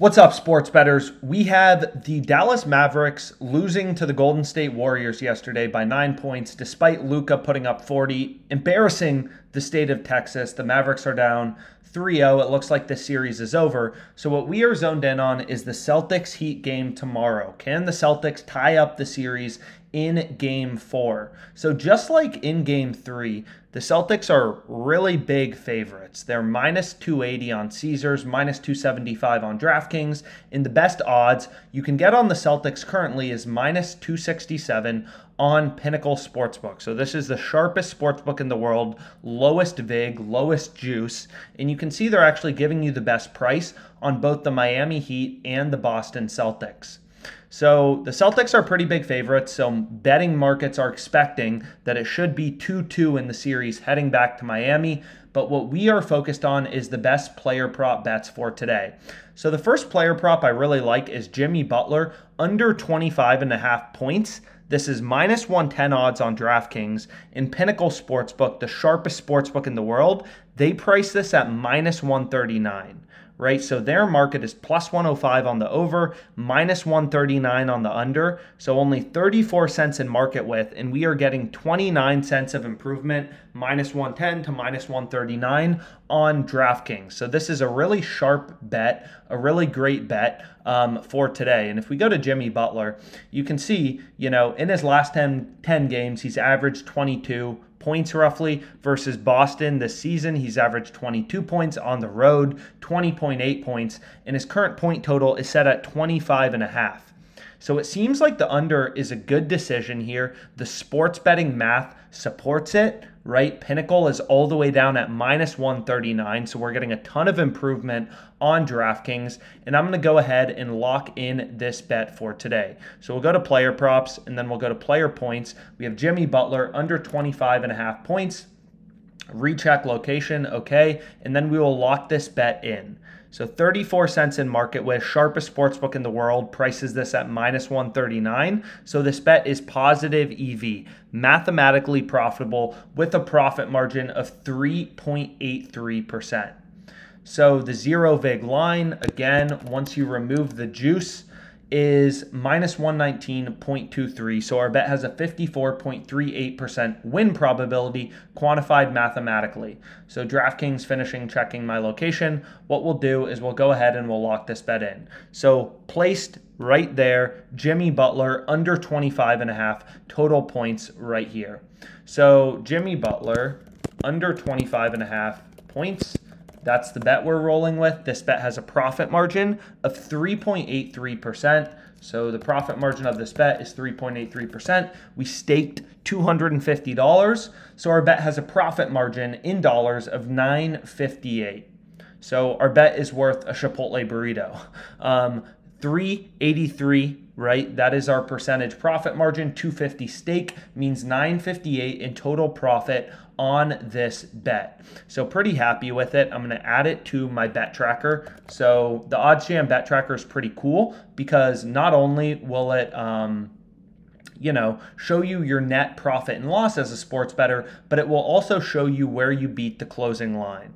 What's up, sports bettors? We have the Dallas Mavericks losing to the Golden State Warriors yesterday by nine points, despite Luka putting up 40, embarrassing the state of Texas. The Mavericks are down 3 0. It looks like the series is over. So, what we are zoned in on is the Celtics Heat game tomorrow. Can the Celtics tie up the series in game four. So, just like in game three, the Celtics are really big favorites. They're minus 280 on Caesars, minus 275 on DraftKings. In the best odds you can get on the Celtics currently is minus 267 on Pinnacle Sportsbook. So, this is the sharpest sportsbook in the world, lowest VIG, lowest juice. And you can see they're actually giving you the best price on both the Miami Heat and the Boston Celtics. So the Celtics are pretty big favorites. So betting markets are expecting that it should be 2 2 in the series heading back to Miami. But what we are focused on is the best player prop bets for today. So the first player prop I really like is Jimmy Butler under 25 and a half points. This is minus 110 odds on DraftKings. In Pinnacle Sportsbook, the sharpest sportsbook in the world, they price this at minus 139 right? So their market is plus 105 on the over, minus 139 on the under. So only 34 cents in market width, and we are getting 29 cents of improvement, minus 110 to minus 139 on DraftKings. So this is a really sharp bet, a really great bet um, for today. And if we go to Jimmy Butler, you can see, you know, in his last 10, 10 games, he's averaged 22 points roughly versus Boston this season. He's averaged 22 points on the road, 20.8 points, and his current point total is set at 25 and a half. So it seems like the under is a good decision here. The sports betting math supports it, right? Pinnacle is all the way down at minus 139. So we're getting a ton of improvement on DraftKings. And I'm going to go ahead and lock in this bet for today. So we'll go to player props and then we'll go to player points. We have Jimmy Butler under 25 and a half points. Recheck location, okay. And then we will lock this bet in. So 34 cents in market with sharpest sportsbook in the world prices this at minus 139. So this bet is positive EV, mathematically profitable with a profit margin of 3.83%. So the zero vig line, again, once you remove the juice, is minus 119.23. So our bet has a 54.38% win probability quantified mathematically. So DraftKings finishing checking my location. What we'll do is we'll go ahead and we'll lock this bet in. So placed right there, Jimmy Butler under 25 and a half total points right here. So Jimmy Butler under 25 and a half points that's the bet we're rolling with. This bet has a profit margin of 3.83%. So the profit margin of this bet is 3.83%. We staked $250. So our bet has a profit margin in dollars of 958. So our bet is worth a Chipotle burrito. Um, 383 right that is our percentage profit margin 250 stake means 958 in total profit on this bet. So pretty happy with it. I'm going to add it to my bet tracker. So the OddsJam bet tracker is pretty cool because not only will it um, you know, show you your net profit and loss as a sports bettor, but it will also show you where you beat the closing line.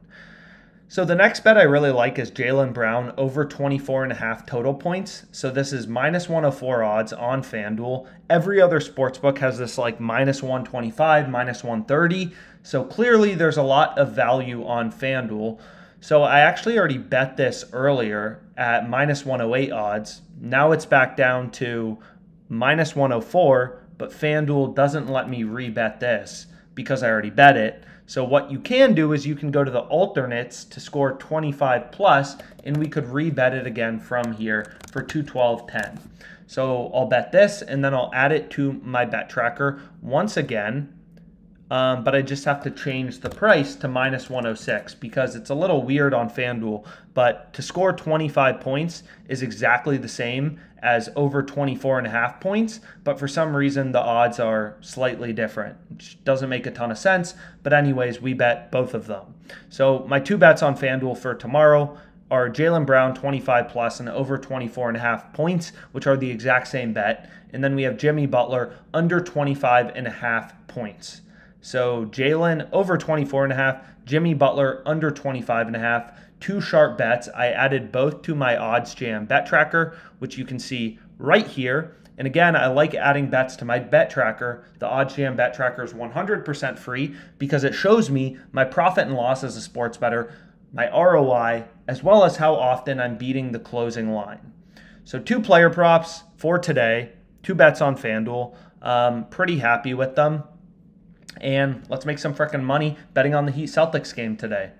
So the next bet I really like is Jaylen Brown over 24 and a half total points. So this is minus 104 odds on FanDuel. Every other sports book has this like minus 125, minus 130. So clearly there's a lot of value on FanDuel. So I actually already bet this earlier at minus 108 odds. Now it's back down to minus 104, but FanDuel doesn't let me rebet this because I already bet it. So what you can do is you can go to the alternates to score 25 plus, and we could rebet it again from here for 212.10. So I'll bet this, and then I'll add it to my bet tracker once again um, but I just have to change the price to minus 106 because it's a little weird on FanDuel. But to score 25 points is exactly the same as over 24 and a half points, but for some reason the odds are slightly different, which doesn't make a ton of sense. But, anyways, we bet both of them. So, my two bets on FanDuel for tomorrow are Jaylen Brown 25 plus and over 24 and a half points, which are the exact same bet. And then we have Jimmy Butler under 25 and a half points. So Jaylen over 24 and a half, Jimmy Butler under 25 and a half. two sharp bets. I added both to my OddsJam bet tracker, which you can see right here. And again, I like adding bets to my bet tracker. The OddsJam bet tracker is 100% free because it shows me my profit and loss as a sports bettor, my ROI, as well as how often I'm beating the closing line. So two player props for today, two bets on FanDuel. Um, pretty happy with them. And let's make some freaking money betting on the Heat Celtics game today.